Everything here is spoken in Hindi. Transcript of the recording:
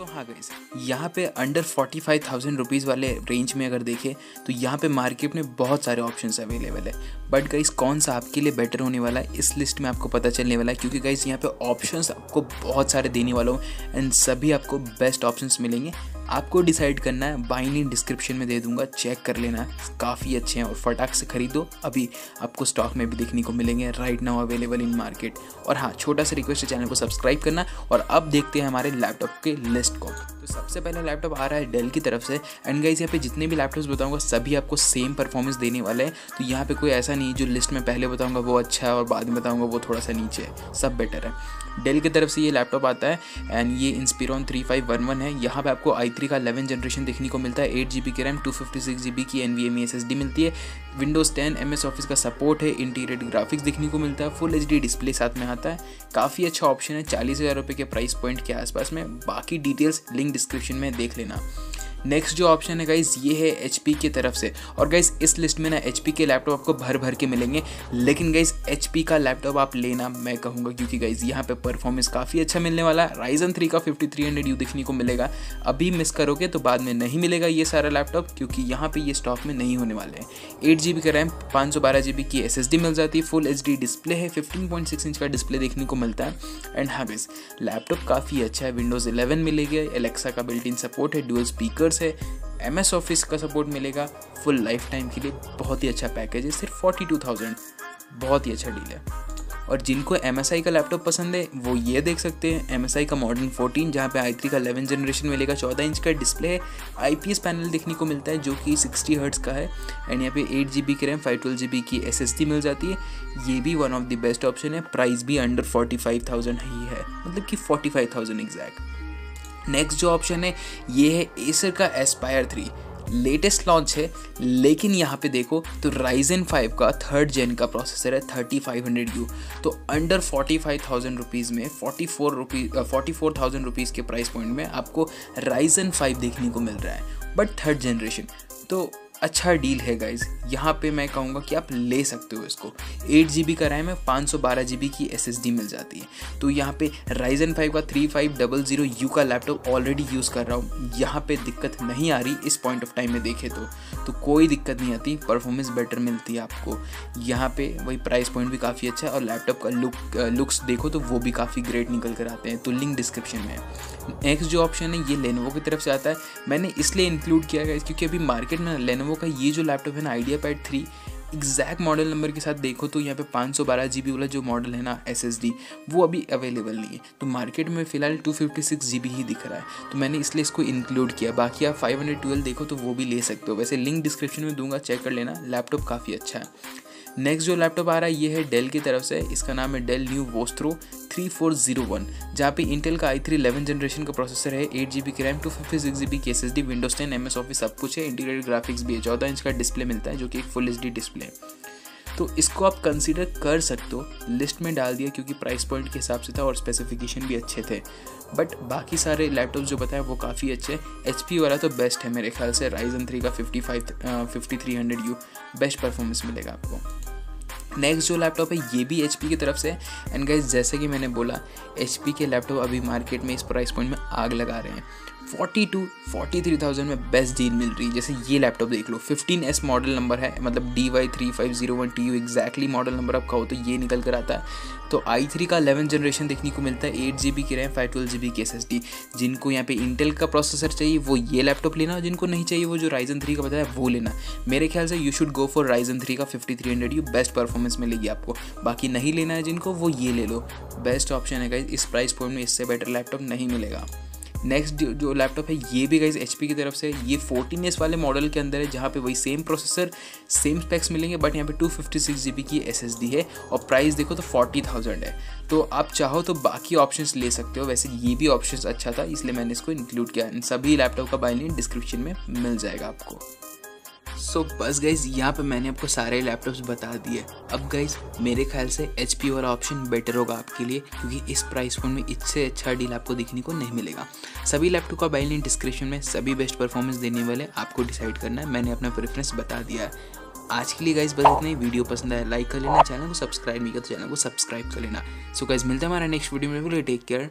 सो हाँ गाइज़ यहाँ पे under forty five thousand rupees वाले रेंज में अगर देखें तो यहाँ पे मार्केट में बहुत सारे ऑप्शंस अवेलेबल है। बट गाइज़ कौन सा आपके लिए बेटर होने वाला है? इस लिस्ट में आपको पता चलने वाला है, क्योंकि गाइज़ यहाँ पे ऑप्शंस आपको बहुत सारे देने वाला हूँ एंड सभी आपको बेस्ट ऑप्शंस मिलेंगे। आपको डिसाइड करना है लिंक डिस्क्रिप्शन में दे दूँगा चेक कर लेना, काफ़ी अच्छे हैं और फटाक से खरीदो। अभी आपको स्टॉक में भी देखने को मिलेंगे right now available in market और हाँ छोटा सा रिक्वेस्ट है चैनल को सब्सक्राइब करना और अब देखते हैं हमारे लैपटॉप के लिस्ट को। तो सबसे पहले लैपटॉप आ रहा है डेल की तरफ़ से। एंड गाइज़ यहाँ पे जितने भी लैपटॉप्स बताऊँगा, सभी आपको सेम परफॉर्मेंस देने वाले हैं। तो यहाँ पे कोई ऐसा नहीं, जो लिस्ट में पहले बताऊँगा, वो अच्छा है और बाद में बताऊँगा, वो थोड़ा सा नीचे है। सब बेटर है। डेल की तरफ़ से ये लैपटॉप आता है। एंड ये Inspiron three five one one है। यहाँ पे आपको आई थ्री का इलेवन जनरेशन देखने को मिलता है। एट जी बी की RAM two fifty six G B की N V M S S D मिलती है। Windows ten M S Office का सपोर्ट है। इंटीरियर ग्राफिक्स देखने को मिलता है। फुल एच डी डिस्प्ले साथ में आता है। काफ़ी अच्छा ऑप्शन है। चालीस हज़ार रुपये के प्राइस पॉइंट के आसपास में। बाकी डिटेल्स लिंक डिस्क्रिप्शन में देख लेना। नेक्स्ट जो ऑप्शन है गाइज़ ये है HP की तरफ़ से। और गाइज़ इस लिस्ट में ना HP के लैपटॉप आपको भर भर के मिलेंगे। लेकिन गाइज़ एच का लैपटॉप आप लेना मैं कहूँगा क्योंकि गाइज़ यहाँ पे परफॉर्मेंस काफ़ी अच्छा मिलने वाला है। राइजन थ्री का फिफ्टी थ्री हंड्रेड यू देखने को मिलेगा। अभी मिस करोगे तो बाद में नहीं मिलेगा ये सारा लैपटॉप क्योंकि यहाँ पे ये स्टॉक में नहीं होने वाले हैं। एट जी बी का रैम पाँच सौ बारह जी बी की एस एस डी मिल जाती है। फुल एच डी डिस्प्ले है। फिफ्टीन पॉइंट सिक्स इंच का डिस्प्ले देखने को मिलता है। एंड हाँ गाइज़ लैपटॉप काफ़ी अच्छा है। विंडोज़ इलेवन मिलेगी। एलेक्सा का बिल्ट इन सपोर्ट है डुअल स्पीकर्स है एम एस ऑफ़िस का सपोर्ट मिलेगा फुल लाइफ टाइम के लिए बहुत ही अच्छा पैकेज है, सिर्फ़ फोर्टी टू थाउज़ेंड बहुत ही अच्छा डील है। और जिनको एम एस आई का लैपटॉप पसंद है, वो ये देख सकते हैं एम एस आई का मॉडर्न फोर्टीन जहाँ पे आई थ्री का इलेवन जनरेशन मिलेगा, चौदह इंच का डिस्प्ले है। आई पैनल देखने को मिलता है, जो कि सिक्सटी हर्ट्स का है। एंड यहाँ पे एट जी बी की RAM five twelve G B की एस मिल जाती है। ये भी one of the best option है। प्राइस भी अंडर फोर्टी फाइव थाउज़ेंड ही है। मतलब कि forty five thousand exact next जो ऑप्शन है, ये है एसर का एस्पायर थ्री लेटेस्ट लॉन्च है, लेकिन यहाँ पे देखो तो राइजन फाइव का थर्ड जेन का प्रोसेसर है थर्टी फाइव हंड्रेड यू तो under forty five thousand rupees में forty four rupees forty four thousand rupees के प्राइस पॉइंट में आपको राइजन फाइव देखने को मिल रहा है बट थर्ड जनरेशन तो अच्छा डील है गाइज़ यहाँ पे मैं कहूँगा कि आप ले सकते हो इसको. एट जी बी का रैम है, पाँच सौ बारह जी बी की एस एस डी मिल जाती है. तो यहाँ पे राइजन फाइव का three five double zero U का लैपटॉप ऑलरेडी यूज़ कर रहा हूँ. यहाँ पे दिक्कत नहीं आ रही इस पॉइंट ऑफ़ टाइम में देखे तो. तो कोई दिक्कत नहीं आती. परफॉर्मेंस बेटर मिलती है आपको. यहाँ पे वही प्राइस पॉइंट भी काफ़ी अच्छा है और लैपटॉप का लुक लुक्स देखो तो वो भी काफ़ी ग्रेट निकल कर आते हैं. तो लिंक डिस्क्रिप्शन में नेक्स्ट जो ऑप्शन है, ये लेनोवो की तरफ़ से आता है. मैंने इसलिए इंक्लूड किया गया क्योंकि अभी मार्केट में लेनोवो लेनोवो का ये जो लैपटॉप है ना IdeaPad three exact model number के साथ देखो तो यहाँ पे पाँच सौ बारह जी बी वाला जो मॉडल है ना एस एस डी वो अभी अवेलेबल नहीं है। तो मार्केट में फ़िलहाल two fifty six G B ही दिख रहा है। तो मैंने इसलिए इसको इंक्लूड किया। बाकी आप फाइव हंड्रेड ट्वेल्व देखो तो वो भी ले सकते हो। वैसे लिंक डिस्क्रिप्शन में दूँगा चेक कर लेना। लैपटॉप काफ़ी अच्छा है। नेक्स्ट जो लैपटॉप आ रहा है, ये है डेल की तरफ़ से। इसका नाम है Dell new Vostro three four zero one जहाँ पे इंटेल का आई थ्री इलेवन जनरेशन का प्रोसेसर है एट जी बी की RAM two fifty six G B की S S D Windows ten M S Office सब कुछ है। इंटीग्रेटेड ग्राफिक्स भी है। चौदह इंच का डिस्प्ले मिलता है, जो कि एक फुल एच डी डिस्प्ले है। तो इसको आप कंसिडर कर सकते हो। लिस्ट में डाल दिया क्योंकि प्राइस पॉइंट के हिसाब से था और स्पेसिफिकेशन भी अच्छे थे। बट बाकी सारे लैपटॉप जो बताया वो काफ़ी अच्छे एच पी वाला तो बेस्ट है मेरे ख्याल से। राइजन थ्री का fifty five fifty three hundred U best performance मिलेगा आपको। नेक्स्ट जो लैपटॉप है ये भी एच पी की तरफ़ से एंड गाइज़ जैसे कि मैंने बोला एच पी के लैपटॉप अभी मार्केट में इस प्राइस पॉइंट में आग लगा रहे हैं। Forty two, forty three thousand में बेस्ट डील मिल रही है। जैसे ये लैपटॉप देख लो फिफ्टीन एस मॉडल नंबर है मतलब D Y three five zero one T U exactly model number आपका हो तो ये निकल कर आता है। तो आई थ्री का अलेवन जनरेशन देखने को मिलता है एट जी बी की RAM five twelve G B की एस एस डी जिनको यहाँ पे इंटेल का प्रोसेसर चाहिए, वो ये लैपटॉप लेना और जिनको नहीं चाहिए, वो जो राइजन थ्री का बताया, वो लेना। मेरे ख्याल से you should go for Ryzen three का fifty three hundred U best performance मिलेगी आपको। बाकी नहीं लेना है जिनको, वो ये ले लो। बेस्ट ऑप्शन है इस प्राइस पॉइंट में इससे बेटर लैपटॉप नहीं मिलेगा। नेक्स्ट जो लैपटॉप है, ये भी गाइज़ एच की तरफ़ से ये फोर्टीन एस वाले मॉडल के अंदर है, जहाँ पे वही सेम प्रोसेसर सेम स्पेक्स मिलेंगे बट यहाँ पे two fifty six G B की एस एस डी है और प्राइस देखो तो फोर्टी थाउज़ेंड है। तो आप चाहो तो बाकी ऑप्शन ले सकते हो, वैसे ये भी ऑप्शन अच्छा था, इसलिए मैंने इसको इंक्लूड किया। इन सभी लैपटॉप का बाई लिंक डिस्क्रिप्शन में मिल जाएगा आपको। सो so, बस गाइज़ यहाँ पे मैंने आपको सारे लैपटॉप्स बता दिए। अब गाइज़ मेरे ख्याल से एच पी वाला ऑप्शन बेटर होगा आपके लिए क्योंकि इस प्राइस पॉइंट में इससे अच्छा डील आपको देखने को नहीं मिलेगा। सभी लैपटॉप का बाई लिंक डिस्क्रिप्शन में सभी बेस्ट परफॉर्मेंस देने वाले आपको डिसाइड करना है। मैंने अपना प्रेफरेंस बता दिया है। आज के लिए गाइज़ बस इतना ही। वीडियो पसंद आया लाइक कर लेना। चैनल को सब्सक्राइब नहीं किया तो चैनल को सब्सक्राइब कर लेना। सो गाइज़ मिलता है हमारा नेक्स्ट वीडियो में। Take care